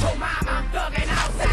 told mom I'm thugging out.